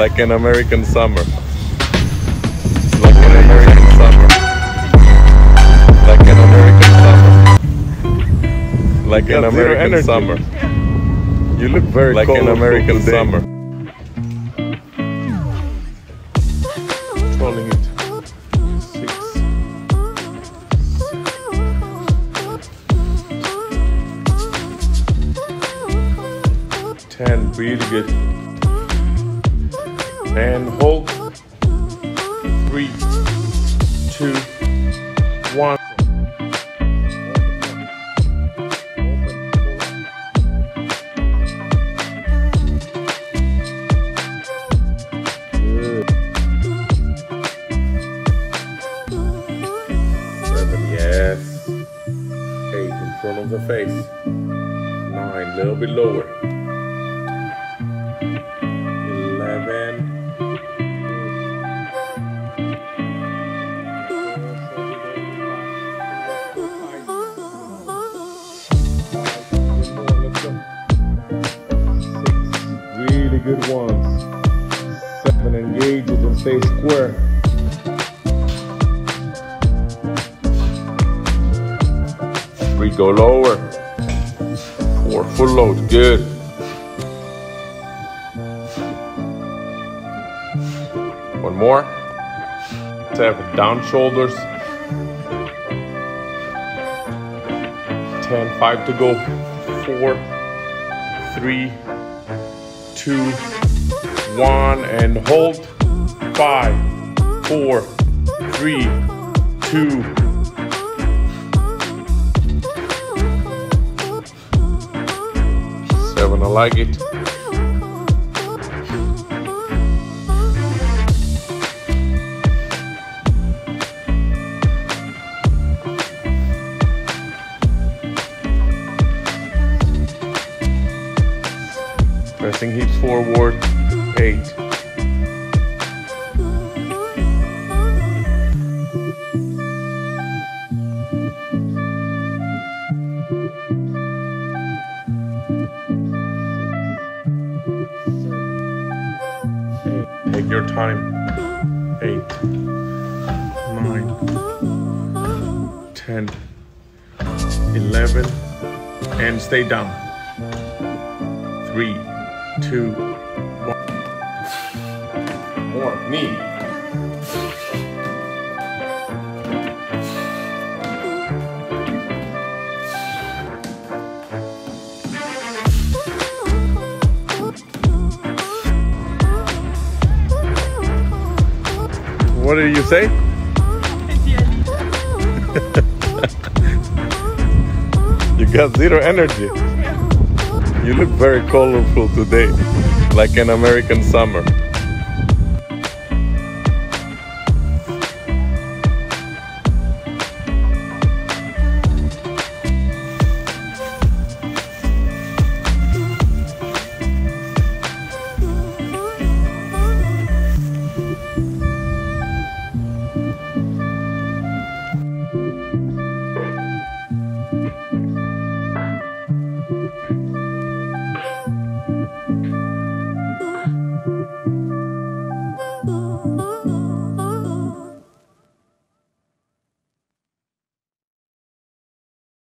like an American summer. It's like an American summer. Like an American summer. Like an American summer. You look very Like an American summer. Controlling it. Six. Ten, really good. And hold. Three, two, one. Yes. Eight in front of the face. Nine, a little bit lower. Good ones. Seven, engage it and stay square. Three, go lower. Four, full load, good. One more. Seven, down shoulders. Ten, five to go. Four, three, two, one, and hold. Five, four, three, two, seven. I like it. Pressing hips forward. Eight. Take your time. Eight, nine, ten, eleven, and stay down. Three, two, one. More knee. What did you say? you got zero energy. You look very colorful today, like an American summer.